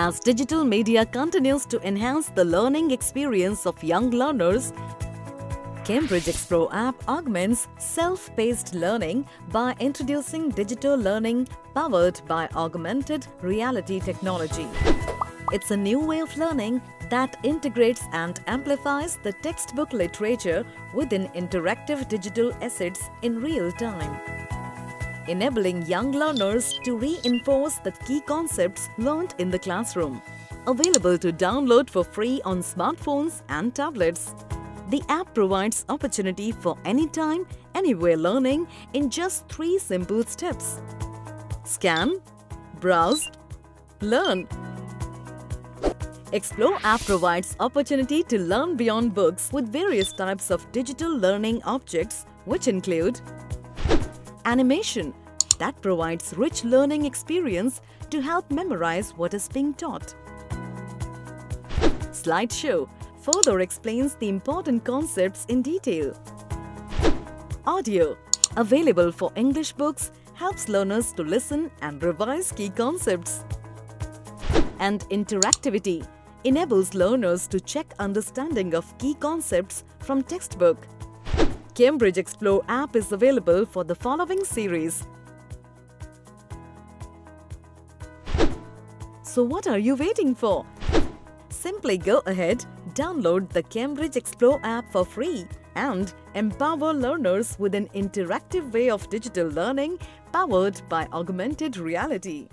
As digital media continues to enhance the learning experience of young learners, Cambridge Explore app augments self-paced learning by introducing digital learning powered by augmented reality technology. It's a new way of learning that integrates and amplifies the textbook literature within interactive digital assets in real time enabling young learners to reinforce the key concepts learned in the classroom. Available to download for free on smartphones and tablets. The app provides opportunity for anytime, anywhere learning in just three simple steps. Scan, browse, learn. Explore app provides opportunity to learn beyond books with various types of digital learning objects which include animation that provides rich learning experience to help memorize what is being taught. Slideshow further explains the important concepts in detail. Audio, available for English books, helps learners to listen and revise key concepts. And interactivity enables learners to check understanding of key concepts from textbook. Cambridge Explore app is available for the following series. So what are you waiting for? Simply go ahead, download the Cambridge Explore app for free and empower learners with an interactive way of digital learning powered by augmented reality.